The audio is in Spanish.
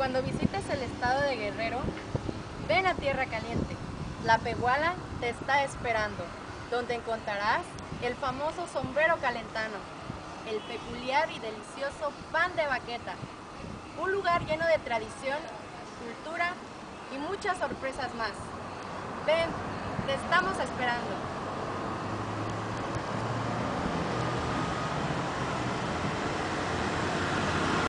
cuando visites el estado de Guerrero, ven a Tierra Caliente. La Peguala te está esperando, donde encontrarás el famoso sombrero calentano, el peculiar y delicioso pan de baqueta, un lugar lleno de tradición, cultura y muchas sorpresas más. Ven, te estamos esperando.